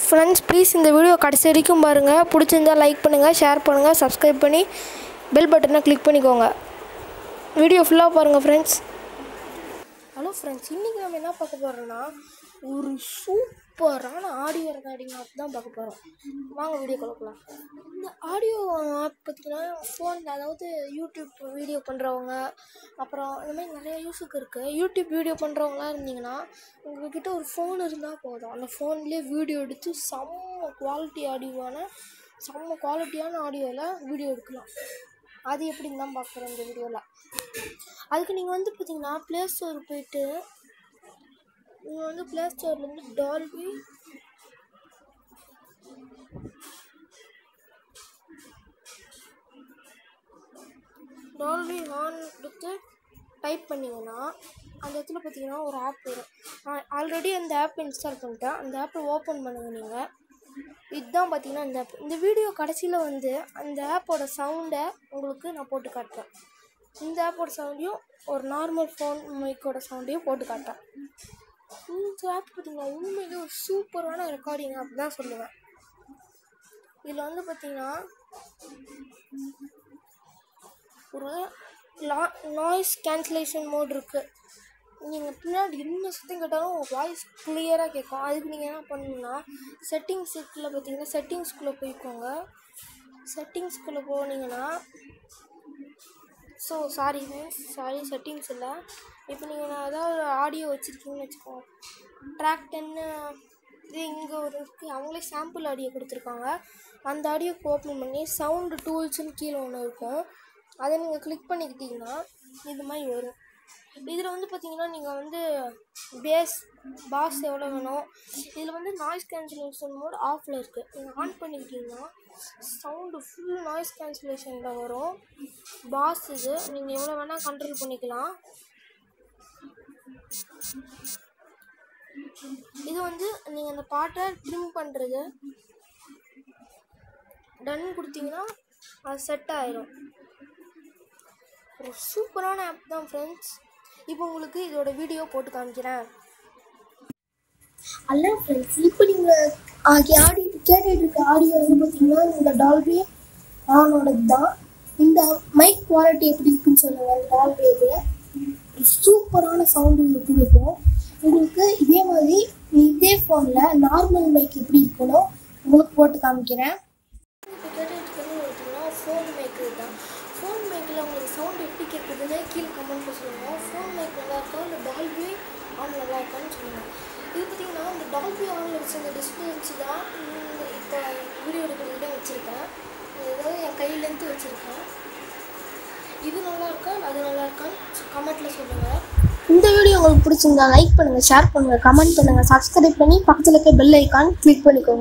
Friends please இந்த video கடைசி வரைக்கும் பாருங்கள் பிடிச்சிருந்தா லைக் பண்ணுங்கள் ஷேர் பண்ணுங்கள் சப்ஸ்கிரைப் பண்ணி பெல் பட்டனை கிளிக் பண்ணிக்கோங்க. வீடியோ ஃபுல்லாக பாருங்கள் ஃப்ரெண்ட்ஸ் ஹலோ ஃப்ரெண்ட்ஸ் இன்றைக்கி நம்ம என்ன பார்க்க போகிறோன்னா ஒரு சூப்பரான ஆடியோ ரெக்கார்டிங் ஆப் தான் பார்க்க போகிறோம் வாங்க வீடியோ கொடுக்கலாம் இந்த ஆடியோ ஆப் பார்த்திங்கன்னா ஃபோனில் அதாவது யூடியூப் வீடியோ பண்ணுறவங்க அப்புறம் இந்த மாதிரி நிறைய யூஸுக்கு இருக்குது யூடியூப் வீடியோ பண்ணுறவங்களாம் இருந்தீங்கன்னா உங்கள்கிட்ட ஒரு ஃபோன் இருந்தால் போதும். அந்த ஃபோன்லேயே வீடியோ எடுத்து செம்ம குவாலிட்டி ஆடியோவான செம்ம குவாலிட்டியான ஆடியோவில் வீடியோ எடுக்கலாம். அது எப்படின்னு தான் பார்க்குறேன் இந்த வீடியோவில் அதுக்கு நீங்கள் வந்து பார்த்தீங்கன்னா ப்ளே ஸ்டோர் போயிட்டு நீங்கள் வந்து ப்ளே ஸ்டோர்லேருந்து டால்பி டால்பி ஹான் கொடுத்து டைப் பண்ணிங்கன்னா அந்த இடத்துல பார்த்தீங்கன்னா ஒரு ஆப் வரும். நான் ஆல்ரெடி அந்த ஆப் இன்ஸ்டால் பண்ணிட்டேன். அந்த ஆப்பை ஓப்பன் பண்ணுங்க நீங்கள் இதுதான் பார்த்தீங்கன்னா இந்த ஆப் இந்த வீடியோ கடைசியில் வந்து அந்த ஆப்போட சவுண்டை உங்களுக்கு நான் போட்டு காட்டுறேன். இந்த ஆப்போட சவுண்டையும் ஒரு நார்மல் ஃபோன் மைக்கோட சவுண்டையும் போட்டு காட்டேன் இந்த ஆப் பார்த்தீங்கன்னா உண்மையிலே ஒரு சூப்பரான ரெக்கார்டிங் ஆப் தான் சொல்லுவேன். இதில் வந்து பார்த்தீங்கன்னா ஒரு லா நாய்ஸ் கேன்சலேஷன் மோட் இருக்குது நீங்கள் பின்னாடி என்ன சத்தம் கேட்டாலும் உங்கள் வாய்ஸ் கிளியராக கேட்கும். அதுக்கு நீங்கள் என்ன பண்ணணும்னா செட்டிங்ஸுக்குள்ளே பார்த்தீங்கன்னா செட்டிங்ஸ்குள்ளே போய்க்கோங்க. செட்டிங்ஸ்குள்ளே போனீங்கன்னா ஸோ சாரி சாரி செட்டிங்ஸ் இல்லை. இப்போ நீங்கள் ஏதாவது ஆடியோ வச்சுருக்கீங்கன்னு வச்சுக்கோங்க. ட்ராக் டென்னு இது இங்கே ஒரு இருக்குது அவங்களே சாம்பிள் ஆடியோ கொடுத்துருக்காங்க. அந்த ஆடியோக்கு ஓப்பன் பண்ணி சவுண்டு டூல்ஸ்னு கீழே ஒன்று இருக்கும். அதை நீங்கள் கிளிக் பண்ணிக்கிட்டிங்கன்னா இது மாதிரி வரும். இதில் வந்து பார்த்தீங்கன்னா நீங்கள் வந்து பேஸ் பாஸ் எவ்வளோ வேணும்? இதில் வந்து நாய்ஸ் கேன்சலேஷன் மோட் ஆஃபில் இருக்குது நீங்கள் ஆன் பண்ணிக்கிட்டிங்கன்னா சவுண்டு ஃபுல் நாய்ஸ் கேன்சலேஷனில் வரும். பாஸ் இது நீங்கள் எவ்வளோ வேணால் கண்ட்ரோல் பண்ணிக்கலாம். இது வந்து நீங்கள் அந்த பாட்டை ட்ரிம் பண்ணுறது. டன் கொடுத்தீங்கன்னா அது செட் ஆயிரும். ஒரு சூப்பரான ஆப் தான் ஃப்ரெண்ட்ஸ் இப்போ உங்களுக்கு இதோட வீடியோ போட்டு காமிக்கிறேன். அல்ல ஃப்ரெண்ட்ஸ் இப்போ நீங்கள் ஆடி கேட்டுட்டு இருக்க ஆடியோ வந்து பார்த்தீங்கன்னா இந்த டால்பி ஆனோடது தான் இந்த மைக் குவாலிட்டி எப்படி இருக்குன்னு சொல்லுங்கள் டால்பி இது. ஒரு சூப்பரான சவுண்டு கொடுக்கும் உங்களுக்கு இதே மாதிரி இதே ஃபோனில் நார்மல் மைக் எப்படி இருக்கணும் உங்களுக்கு போட்டு காமிக்கிறேன். இப்போ கேட்டுட்டு இருக்கிறது பார்த்தீங்கன்னா ஃபோன் மைக்கு தான் ஃபோன் உங்களுக்கு சவுண்ட் எப்படி கேட்குதுன்னு கீழே கமெண்ட்டில் சொல்லுங்கள் ஃபோன் மைக் நல்லாயிருக்கா இல்லை டால்பி ஆன் நல்லா இருக்கான்னு சொல்லுங்கள் இது பார்த்திங்கன்னா இந்த டால்பி ஆனில் வச்சு இந்த டிஸ்பிளே வச்சு தான் இப்போ வீடியோ எடுக்கிறதுல வச்சுருக்கேன். ஏதாவது என் கையிலேருந்து வச்சுருக்கேன். இது நல்லாயிருக்கா அது நல்லா இருக்கான்னு கமெண்ட்டில் சொல்லுங்கள் இந்த வீடியோ உங்களுக்கு பிடிச்சிருந்தா லைக் பண்ணுங்கள் ஷேர் பண்ணுங்கள் கமெண்ட் பண்ணுங்கள் சப்ஸ்கிரைப் பண்ணி பக்கத்தில் இருக்க பெல் ஐக்கான் கிளிக் பண்ணிக்கோங்க.